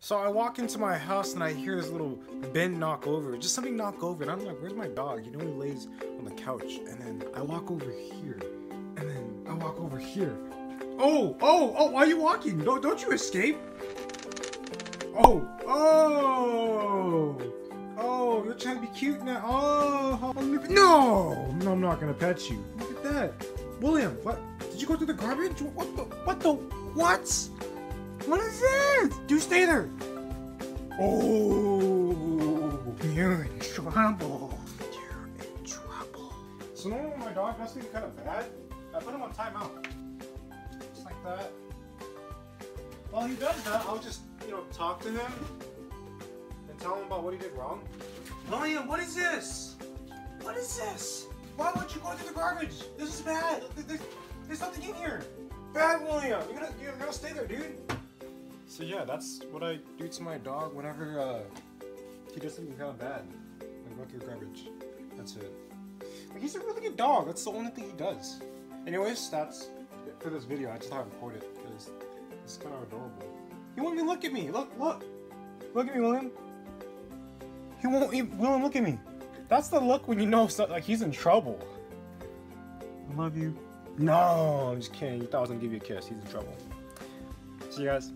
So I walk into my house and I hear this little bin knock over, just something knock over, and I'm like, "Where's my dog?" You know, he lays on the couch, and then I walk over here, and then I walk over here. Oh, oh, oh! Why are you walking? Don't, don't you escape? Oh, oh, oh! You're trying to be cute now. Oh, oh no, no! I'm not gonna pet you. Look at that, William. What? Did you go through the garbage? What the? What the? What? What is this? Do stay there. Oh, you're in trouble. You're in trouble. So normally when my dog does something kind of bad, I put him on timeout. Just like that. While he does that, I'll just, you know, talk to him and tell him about what he did wrong. William, what is this? What is this? Why would you go through the garbage? This is bad. There's, there's nothing in here. Bad, William. You're gonna, you're gonna stay there, dude. So yeah, that's what I do to my dog whenever uh, he does something kind of bad. I go through garbage. That's it. Like, he's a really good dog. That's the only thing he does. Anyways, that's it for this video. I just thought I'd record it because it's kind of adorable. He won't even look at me. Look, look. Look at me, William. He won't even, William, look at me. That's the look when you know so, like he's in trouble. I love you. No, I'm just kidding. You thought I was gonna give you a kiss. He's in trouble. See you guys.